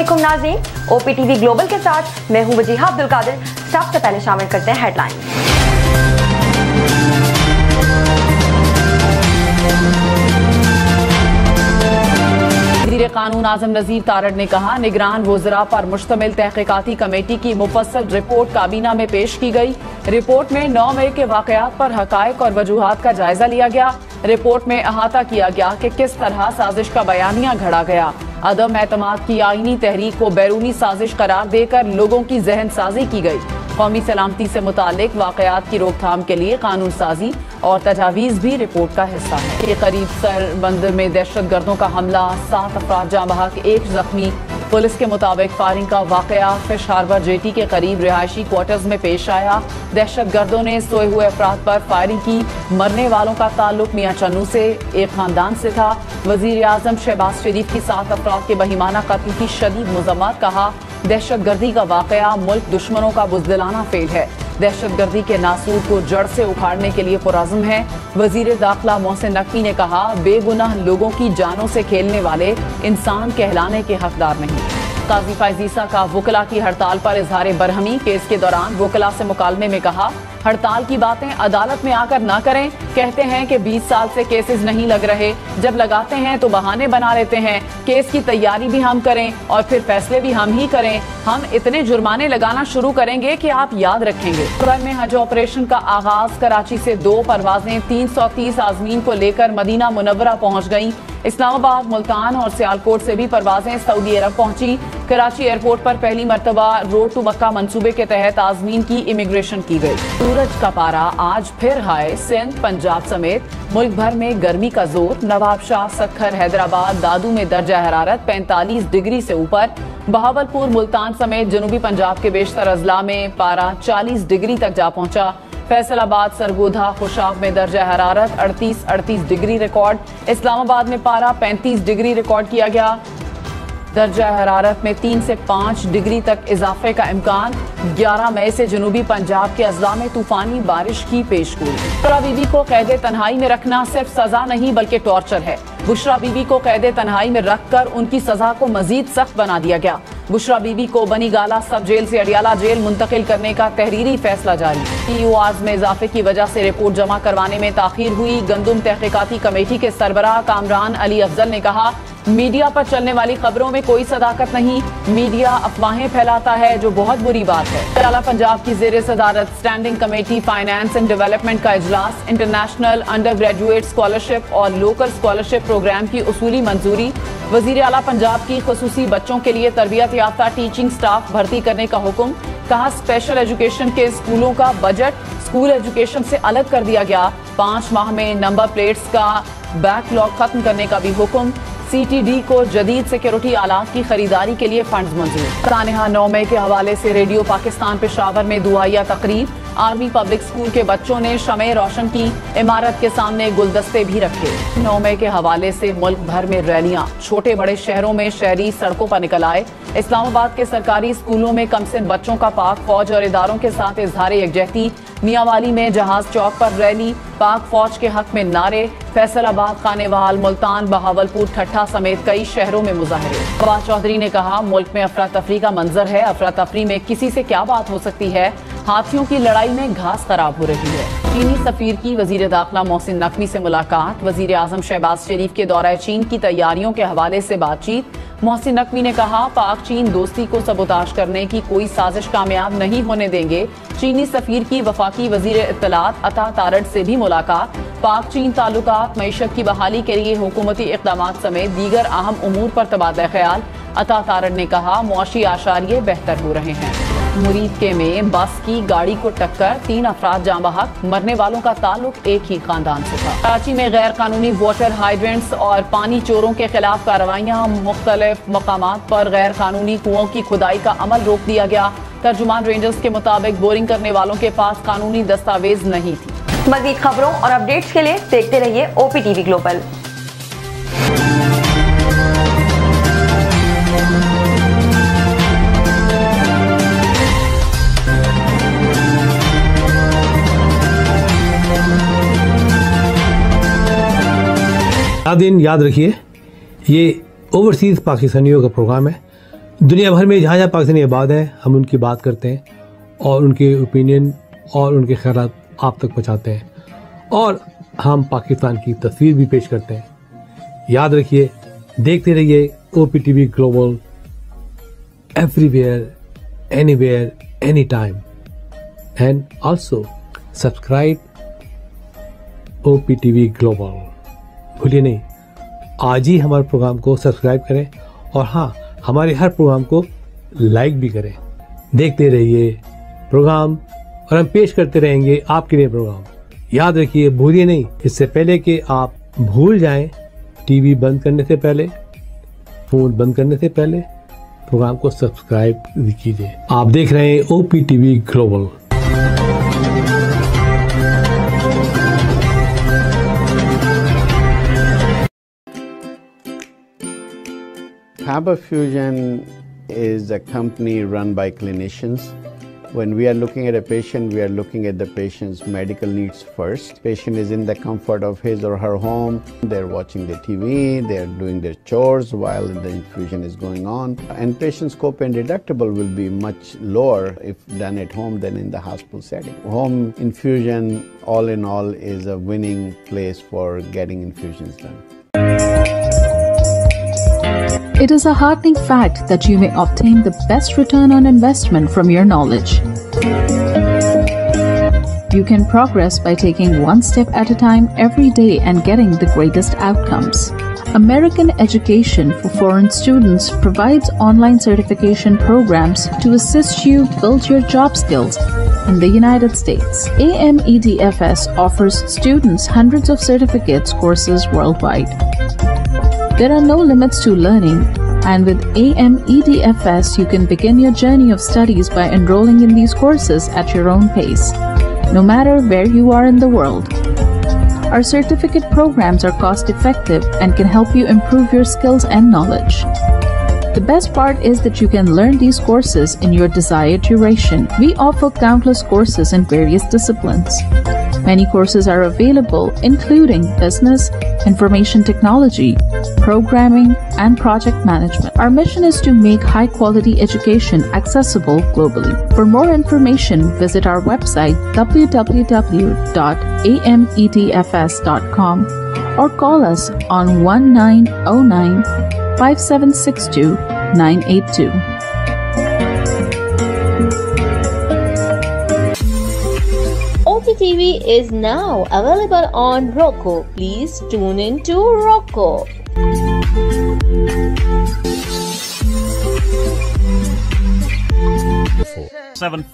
असलम नाजीन OP TV global के साथ मैं हूँ वजीहा अब्दुल कादिर। सबसे पहले शामिल करते हैं हेडलाइन। कानून आज़म नजीर तारड़ ने कहा, निगरान वजरा पर मुश्तमिल तहकीकती कमेटी की मुफसल रिपोर्ट काबीना में पेश की गई। रिपोर्ट में नौ मई के वाकयात पर हकायक और वजूहत का जायजा लिया गया। रिपोर्ट में अहाता किया गया कि किस तरह साजिश का बयानिया घड़ा गया। अदम एतमाद की आईनी तहरीक को बैरूनी साजिश करार देकर लोगों की जहन साजी की गई। कौमी सलामती से मुतालिक वाकयात की रोकथाम के लिए कानून साजी और तजावीज भी रिपोर्ट का हिस्सा है। ये करीब सरबंद में दहशत गर्दों का हमला, सात अफराद जाँ बहक एक जख्मी, पुलिस के मुताबिक फायरिंग का वाकया फ़िश हार्बर जेटी के करीब रिहायशी क्वार्टर्स में पेश आया। दहशत गर्दों ने सोए हुए अफराद पर फायरिंग की। मरने वालों का ताल्लुक मियाँ चन्नू से एक खानदान से था। वज़ीर आज़म शहबाज शरीफ की सात अफराद के बहिमाना कत्ल की शदीद मजम्मत, कहा दहशत गर्दी का वाकया, मुल्क दुश्मनों का बुजदिलाना फेल है। दहशत गर्दी के नासूर को जड़ से उखाड़ने के लिए पुरज़म है। वज़ीर दाखिला मोहसिन नकवी ने कहा, बेगुनाह लोगों की जानों से खेलने वाले इंसान कहलाने के हकदार नहीं। काजी फायजीसा का वकला की हड़ताल पर इजहार बरहमी केस के दौरान वकला से मुकालमे में कहा हड़ताल की बातें अदालत में आकर ना करें। कहते हैं कि 20 साल से केसेस नहीं लग रहे। जब लगाते हैं तो बहाने बना लेते हैं। केस की तैयारी भी हम करें और फिर फैसले भी हम ही करें। हम इतने जुर्माने लगाना शुरू करेंगे कि आप याद रखेंगे। में हज ऑपरेशन का आगाज़, कराची से दो परवाजें 330 आजमीन को लेकर मदीना मुनवरा पहुँच गईं। इस्लामाबाद, मुल्तान और सियालकोट से भी परवाजें सऊदी अरब पहुँची। कराची एयरपोर्ट पर पहली मरतबा रोड टू मक्का मंसूबे के तहत आजमीन की इमिग्रेशन की गई। सूरज का पारा आज फिर हाय। सिंध, पंजाब समेत मुल्क भर में गर्मी का ज़ोर। नवाब शाह सखर, हैदराबाद, दादू में दर्जा हरारत 45 डिग्री से ऊपर। बहावलपुर, मुल्तान समेत जनूबी पंजाब के बेशतर अजला में पारा 40 डिग्री तक जा पहुँचा। फैसलाबाद, सरगोधा खुशाब में दर्जा हरारत 38 38 डिग्री रिकॉर्ड। इस्लामाबाद में पारा 35 डिग्री रिकॉर्ड किया गया। दर्जा हरारत में तीन से पाँच डिग्री तक इजाफे का इम्कान। 11 मई से जनूबी पंजाब के अजला में तूफानी बारिश की पेश गोई बुशरा बीबी को कैद तनहाई में रखना सिर्फ़ सजा नहीं, बल्कि टॉर्चर है। बुशरा बीबी को कैद तनहाई में रखकर उनकी सजा को मजीद सख्त बना दिया गया। बुशरा बीबी को बनी गाला, सब जेल से अडियाला जेल मुंतकिल करने का तहरीरी फैसला जारी। पीयूआर्स में इजाफे की वजह से रिपोर्ट जमा करवाने में ताखिर हुई। गंदुम तहकीकती कमेटी के सरबराह कामरान अली अफजल ने कहा, मीडिया पर चलने वाली खबरों में कोई सदाकत नहीं। मीडिया अफवाहें फैलाता है, जो बहुत बुरी बात है। अला पंजाब की जेर सदारत standing committee finance and development का इजलास, इंटरनेशनल अंडर ग्रेजुएट स्कॉलरशिप और लोकल स्कॉलरशिप प्रोग्राम की उसूली मंजूरी। वज़ीर अला पंजाब की खसूसी बच्चों के लिए तरबियत याफ्ता टीचिंग स्टाफ भर्ती करने का हुक्म। कहा स्पेशल एजुकेशन के स्कूलों का बजट स्कूल एजुकेशन से अलग कर दिया गया। पाँच माह में नंबर प्लेट्स का बैकलॉग खत्म करने का भी हुक्म। सीटीडी को जदीद सिक्योरिटी आलात की खरीदारी के लिए फंड मंजूर। सानहा नौ मई के हवाले से रेडियो पाकिस्तान पेशावर में दुआया तकरीब। आर्मी पब्लिक स्कूल के बच्चों ने शमे रोशन की, इमारत के सामने गुलदस्ते भी रखे। नौ मई के हवाले से मुल्क भर में रैलियाँ। छोटे बड़े शहरों में शहरी सड़कों पर निकल आए। इस्लामाबाद के सरकारी स्कूलों में कम से बच्चों का पाक फौज और इदारों के साथ इजहार यकजहती मियावाली में जहाज़ चौक पर रैली। पाक फौज के हक में नारे, फैसलाबाद खानेवाल मुल्तान, बहावलपुर, ठट्ठा समेत कई शहरों में मुजाहरे। फवाद चौधरी ने कहा, मुल्क में अफरा तफरी का मंजर है। अफरा तफरी में किसी से क्या बात हो सकती है? हाथियों की लड़ाई में घास खराब हो रही है। चीनी सफीर की वज़ीर दाखिला मोहसिन नकवी से मुलाकात। वज़ीर आज़म शहबाज शरीफ के दौरा चीन की तैयारियों के हवाले से बातचीत। मोहसिन नकवी ने कहा, पाक चीन दोस्ती को सबोताश करने की कोई साजिश कामयाब नहीं होने देंगे। चीनी सफीर की वफाकी वज़ीर इतलात अता तारड़ से भी मुलाकात। पाक चीन ताल्लुकात मीशत की बहाली के लिए हुकूमती इकदाम समेत दीगर अहम उमूर पर तबादला ख्याल। अता तारड़ ने कहा, मुआशी आशारिये बेहतर हो रहे हैं। मुरीद के में बस की गाड़ी को टक्कर, तीन अफराद जाँ बहक, मरने वालों का ताल्लुक एक ही खानदान से था। कराची में गैर कानूनी वाटर हाइड्रेंट्स और पानी चोरों के खिलाफ कार्रवाइयाँ, मुख्तलिफ़ मकाम पर गैर कानूनी कुओं की खुदाई का अमल रोक दिया गया। तर्जुमान रेंजर्स के मुताबिक बोरिंग करने वालों के पास कानूनी दस्तावेज़ नहीं थी। मजीद खबरों और अपडेट्स के लिए देखते रहिए ओपी टीवी ग्लोबल नादिन याद रखिए, ये ओवरसीज़ पाकिस्तानियों का प्रोग्राम है। दुनिया भर में जहाँ जहाँ पाकिस्तानी आबाद हैं, हम उनकी बात करते हैं और उनके ओपिनियन और उनके ख्याल आप तक पहुँचाते हैं। और हम पाकिस्तान की तस्वीर भी पेश करते हैं। याद रखिए, देखते रहिए O P T V global everywhere anywhere any time and also subscribe O P T V global भूलिए नहीं। आज ही हमारे प्रोग्राम को सब्सक्राइब करें और हाँ हमारे हर प्रोग्राम को लाइक भी करें। देखते रहिए प्रोग्राम और हम पेश करते रहेंगे आपके लिए प्रोग्राम। याद रखिए, भूलिए नहीं, इससे पहले कि आप भूल जाएँ, टीवी बंद करने से पहले, फ़ोन बंद करने से पहले प्रोग्राम को सब्सक्राइब कीजिए। आप देख रहे हैं O P TV global. Faber Fusion is a company run by clinicians. When we are looking at a patient, we are looking at the patient's medical needs first. Patient is in the comfort of his or her home. They're watching the TV, they're doing their chores while the infusion is going on. And patient's copay and deductible will be much lower if done at home than in the hospital setting. Home infusion, all in all, is a winning place for getting infusions done. It is a heartening fact that you may obtain the best return on investment from your knowledge. You can progress by taking one step at a time every day and getting the greatest outcomes. American Education for Foreign Students provides online certification programs to assist you build your job skills in the United States. AMEDFS offers students hundreds of certificates courses worldwide. There are no limits to learning, and with AMEDFS, you can begin your journey of studies by enrolling in these courses at your own pace, no matter where you are in the world. Our certificate programs are cost effective and can help you improve your skills and knowledge. The best part is that you can learn these courses in your desired duration. We offer countless courses in various disciplines. Many courses are available, including business, information technology, programming, and project management. Our mission is to make high quality education accessible globally. For more information, visit our website www.amedfs.com or call us on 1909 5762 982. OTTV is now available on Roku. Please tune in to Roku. Seven.